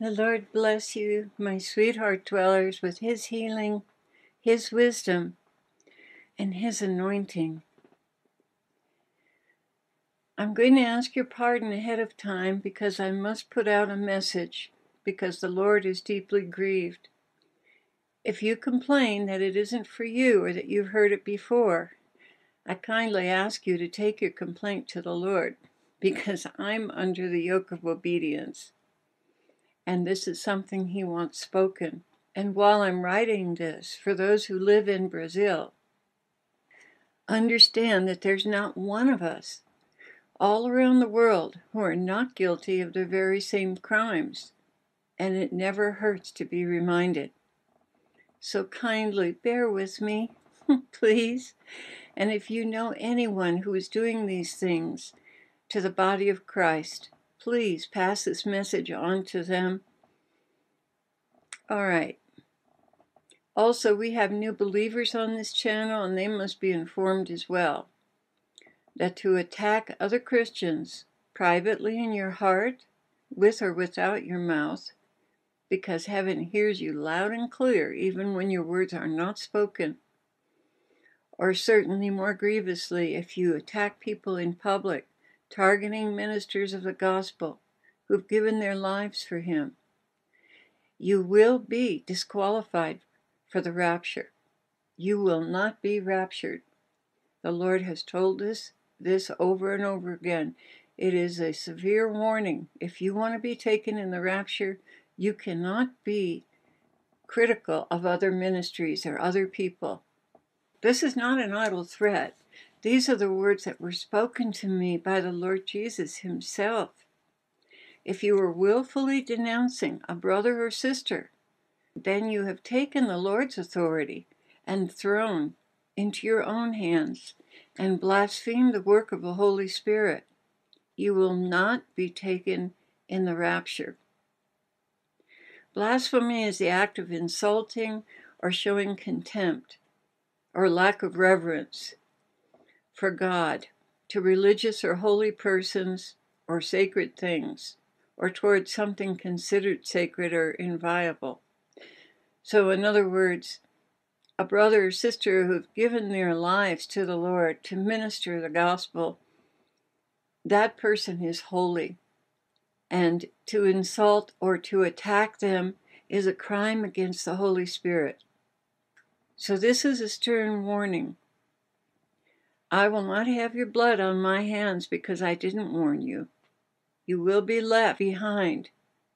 The Lord bless you, my sweetheart dwellers, with his healing, his wisdom, and his anointing. I'm going to ask your pardon ahead of time because I must put out a message because the Lord is deeply grieved. If you complain that it isn't for you or that you've heard it before, I kindly ask you to take your complaint to the Lord because I'm under the yoke of obedience. And this is something He wants spoken. And while I'm writing this, for those who live in Brazil, understand that there's not one of us all around the world who are not guilty of the very same crimes, and it never hurts to be reminded. So kindly bear with me, please. And if you know anyone who is doing these things to the body of Christ, please pass this message on to them. All right. Also, we have new believers on this channel, and they must be informed as well that to attack other Christians privately in your heart, with or without your mouth, because heaven hears you loud and clear even when your words are not spoken, or certainly more grievously if you attack people in public, targeting ministers of the gospel who've given their lives for him. You will be disqualified for the rapture. You will not be raptured. The Lord has told us this over and over again. It is a severe warning. If you want to be taken in the rapture, you cannot be critical of other ministries or other people. This is not an idle threat. These are the words that were spoken to me by the Lord Jesus Himself. If you are willfully denouncing a brother or sister, then you have taken the Lord's authority and thrown into your own hands and blasphemed the work of the Holy Spirit. You will not be taken in the rapture. Blasphemy is the act of insulting or showing contempt or lack of reverence for God to religious or holy persons or sacred things or towards something considered sacred or inviolable. So, in other words, a brother or sister who've given their lives to the Lord to minister the gospel, that person is holy and to insult or to attack them is a crime against the Holy Spirit. So, this is a stern warning. I will not have your blood on my hands because I didn't warn you. You will be left behind,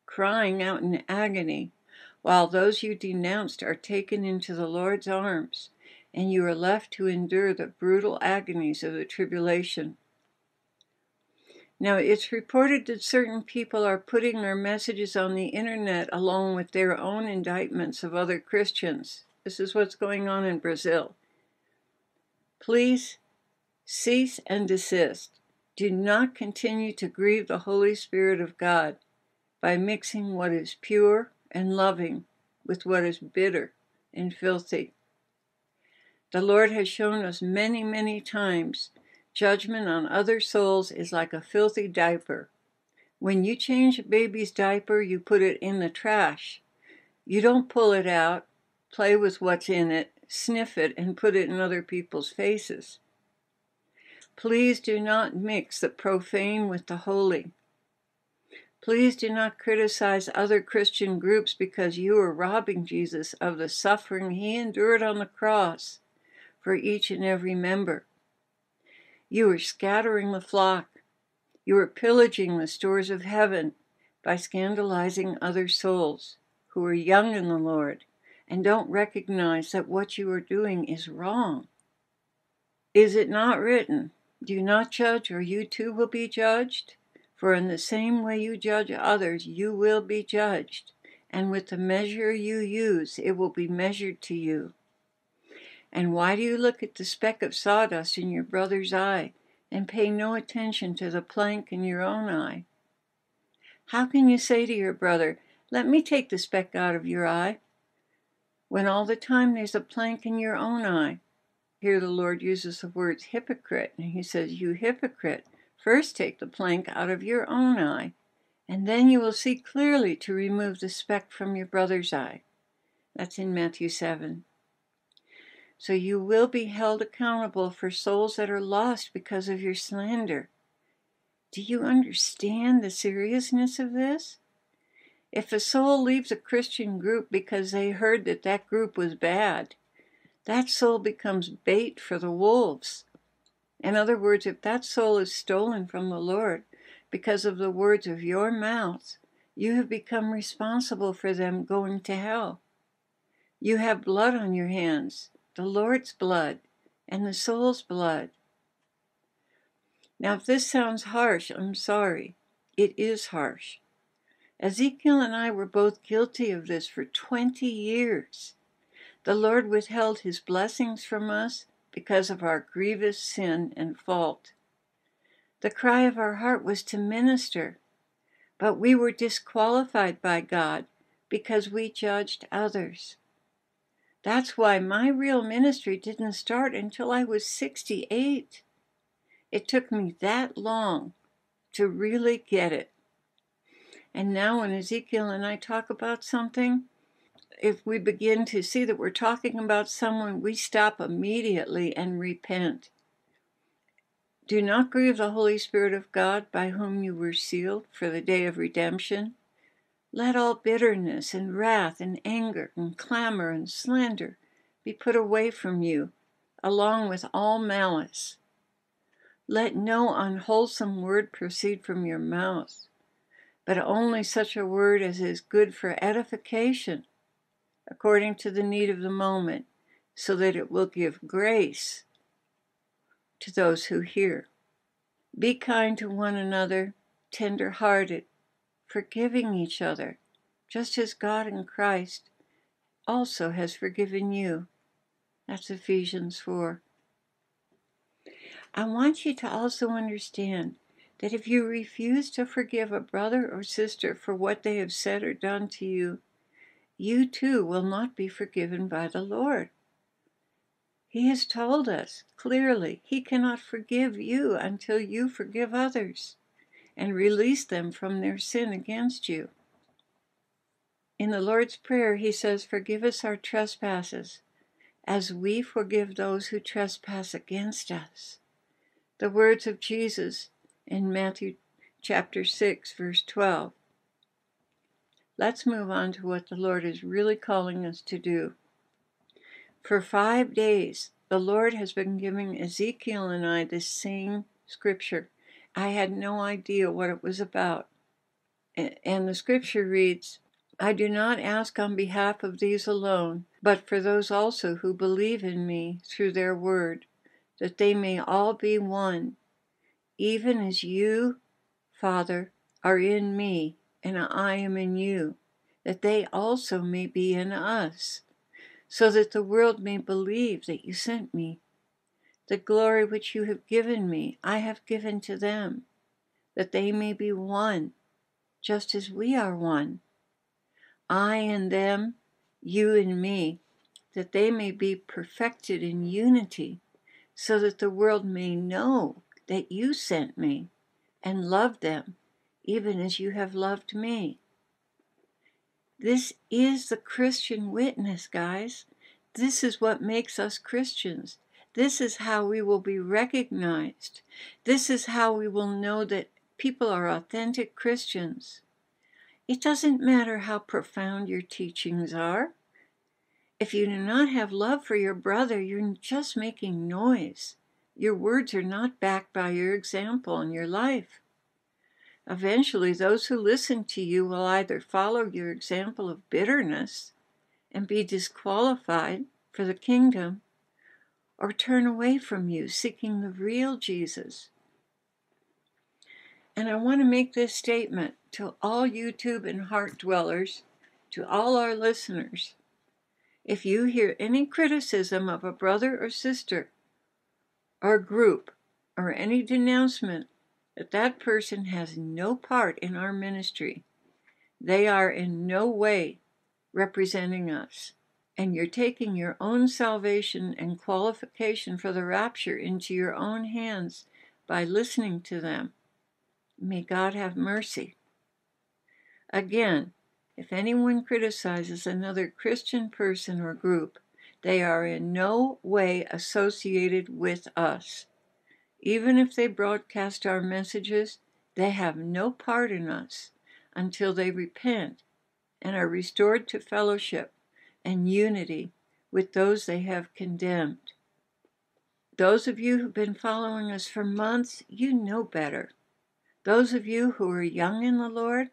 crying out in agony, while those you denounced are taken into the Lord's arms, and you are left to endure the brutal agonies of the tribulation. Now, it's reported that certain people are putting their messages on the internet along with their own indictments of other Christians. This is what's going on in Brazil. Please cease and desist. Do not continue to grieve the Holy Spirit of God by mixing what is pure and loving with what is bitter and filthy. The Lord has shown us many, many times Judgment on other souls is like a filthy diaper. When you change a baby's diaper, you put it in the trash. You don't pull it out, play with what's in it, sniff it, and put it in other people's faces. Please do not mix the profane with the holy. Please do not criticize other Christian groups because you are robbing Jesus of the suffering he endured on the cross for each and every member. You are scattering the flock. You are pillaging the stores of heaven by scandalizing other souls who are young in the Lord and don't recognize that what you are doing is wrong. Is it not written, Do not judge, or you too will be judged? For in the same way you judge others, you will be judged, and with the measure you use, it will be measured to you. And why do you look at the speck of sawdust in your brother's eye and pay no attention to the plank in your own eye? How can you say to your brother, Let me take the speck out of your eye, when all the time there's a plank in your own eye? Here the Lord uses the words hypocrite, and he says, You hypocrite, first take the plank out of your own eye, and then you will see clearly to remove the speck from your brother's eye. That's in Matthew 7. So you will be held accountable for souls that are lost because of your slander. Do you understand the seriousness of this? If a soul leaves a Christian group because they heard that that group was bad, that soul becomes bait for the wolves. In other words, if that soul is stolen from the Lord because of the words of your mouth, you have become responsible for them going to hell. You have blood on your hands, the Lord's blood, and the soul's blood. Now, if this sounds harsh, I'm sorry. It is harsh. Ezekiel and I were both guilty of this for 20 years. The Lord withheld his blessings from us because of our grievous sin and fault. The cry of our heart was to minister, but we were disqualified by God because we judged others. That's why my real ministry didn't start until I was 68. It took me that long to really get it. And now, when Ezekiel and I talk about something, if we begin to see that we're talking about someone, we stop immediately and repent. Do not grieve the Holy Spirit of God by whom you were sealed for the day of redemption. Let all bitterness and wrath and anger and clamor and slander be put away from you, along with all malice. Let no unwholesome word proceed from your mouth, but only such a word as is good for edification, according to the need of the moment, so that it will give grace to those who hear. Be kind to one another, tender hearted forgiving each other, just as God in Christ also has forgiven you. That's Ephesians 4. I want you to also understand that if you refuse to forgive a brother or sister for what they have said or done to you, you too will not be forgiven by the Lord. He has told us clearly he cannot forgive you until you forgive others and release them from their sin against you. In the Lord's Prayer, he says, Forgive us our trespasses, as we forgive those who trespass against us. The words of Jesus in Matthew chapter 6, verse 12. Let's move on to what the Lord is really calling us to do. For five days, the Lord has been giving Ezekiel and I the same scripture I had no idea what it was about. And the scripture reads, I do not ask on behalf of these alone, but for those also who believe in me through their word, that they may all be one, even as you, Father, are in me, and I am in you, that they also may be in us, so that the world may believe that you sent me. The glory which you have given me, I have given to them, that they may be one, just as we are one. I and them, you and me, that they may be perfected in unity, so that the world may know that you sent me and loved them, even as you have loved me. This is the Christian witness, guys. This is what makes us Christians. This is how we will be recognized. This is how we will know that people are authentic Christians. It doesn't matter how profound your teachings are. If you do not have love for your brother, you're just making noise. Your words are not backed by your example and your life. Eventually, those who listen to you will either follow your example of bitterness and be disqualified for the kingdom, or turn away from you, seeking the real Jesus. And I want to make this statement to all YouTube and heart dwellers, to all our listeners. If you hear any criticism of a brother or sister or group or any denouncement that that person has no part in our ministry, they are in no way representing us and you're taking your own salvation and qualification for the rapture into your own hands by listening to them. May God have mercy. Again, if anyone criticizes another Christian person or group, they are in no way associated with us. Even if they broadcast our messages, they have no part in us until they repent and are restored to fellowship and unity with those they have condemned. Those of you who've been following us for months, you know better. Those of you who are young in the Lord,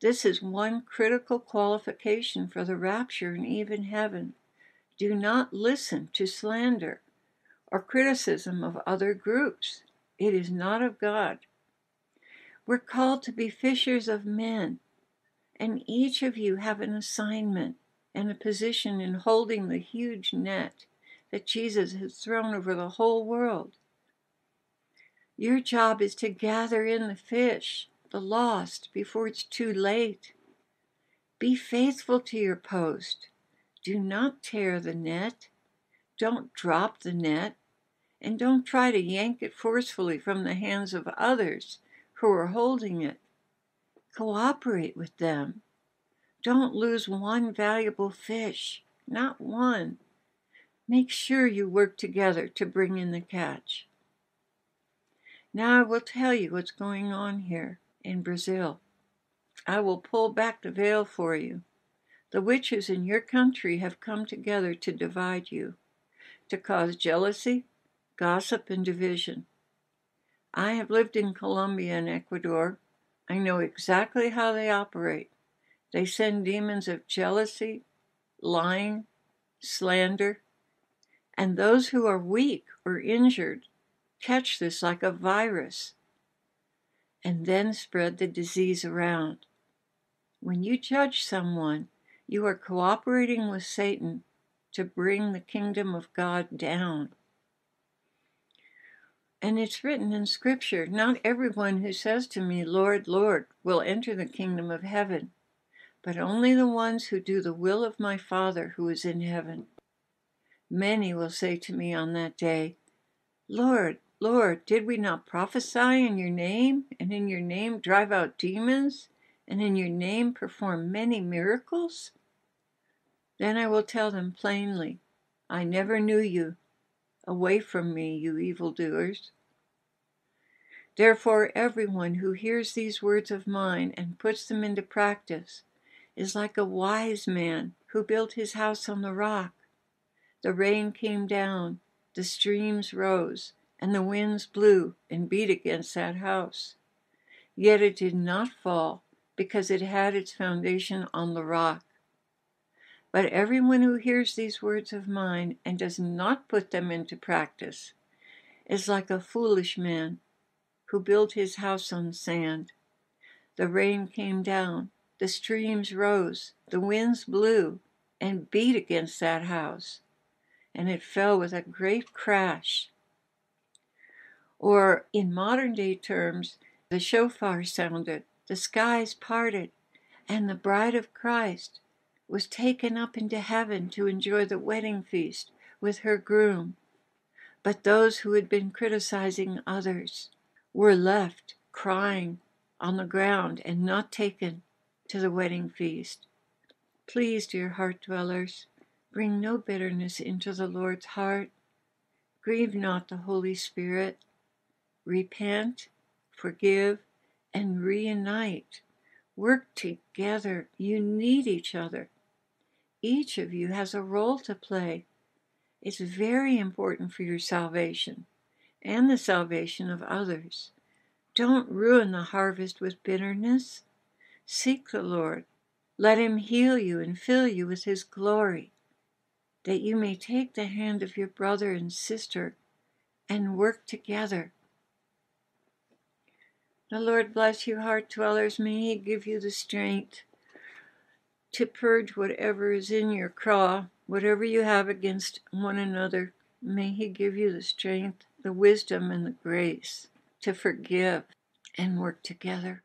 this is one critical qualification for the rapture and even heaven. Do not listen to slander or criticism of other groups. It is not of God. We're called to be fishers of men, and each of you have an assignment and a position in holding the huge net that Jesus has thrown over the whole world. Your job is to gather in the fish, the lost, before it's too late. Be faithful to your post. Do not tear the net. Don't drop the net and don't try to yank it forcefully from the hands of others who are holding it. Cooperate with them. Don't lose one valuable fish, not one. Make sure you work together to bring in the catch. Now I will tell you what's going on here in Brazil. I will pull back the veil for you. The witches in your country have come together to divide you, to cause jealousy, gossip, and division. I have lived in Colombia and Ecuador. I know exactly how they operate. They send demons of jealousy, lying, slander, and those who are weak or injured catch this like a virus and then spread the disease around. When you judge someone, you are cooperating with Satan to bring the kingdom of God down. And it's written in Scripture not everyone who says to me, Lord, Lord, will enter the kingdom of heaven, but only the ones who do the will of my Father who is in heaven. Many will say to me on that day, Lord, Lord, did we not prophesy in your name, and in your name drive out demons, and in your name perform many miracles? Then I will tell them plainly, I never knew you. Away from me, you evildoers. Therefore, everyone who hears these words of mine and puts them into practice is like a wise man who built his house on the rock. The rain came down, the streams rose, and the winds blew and beat against that house. Yet it did not fall, because it had its foundation on the rock. But everyone who hears these words of mine and does not put them into practice is like a foolish man who built his house on sand. The rain came down, the streams rose, the winds blew and beat against that house, and it fell with a great crash. Or, in modern day terms, the shofar sounded, the skies parted, and the bride of Christ was taken up into heaven to enjoy the wedding feast with her groom. But those who had been criticizing others were left crying on the ground and not taken to the wedding feast. Please, dear heart dwellers, bring no bitterness into the Lord's heart. Grieve not the Holy Spirit. Repent, forgive, and reunite. Work together. You need each other. Each of you has a role to play. It's very important for your salvation and the salvation of others. Don't ruin the harvest with bitterness. Seek the Lord. Let him heal you and fill you with his glory, that you may take the hand of your brother and sister and work together. The Lord bless you, heart dwellers. May he give you the strength to purge whatever is in your craw, whatever you have against one another. May he give you the strength the wisdom and the grace to forgive and work together.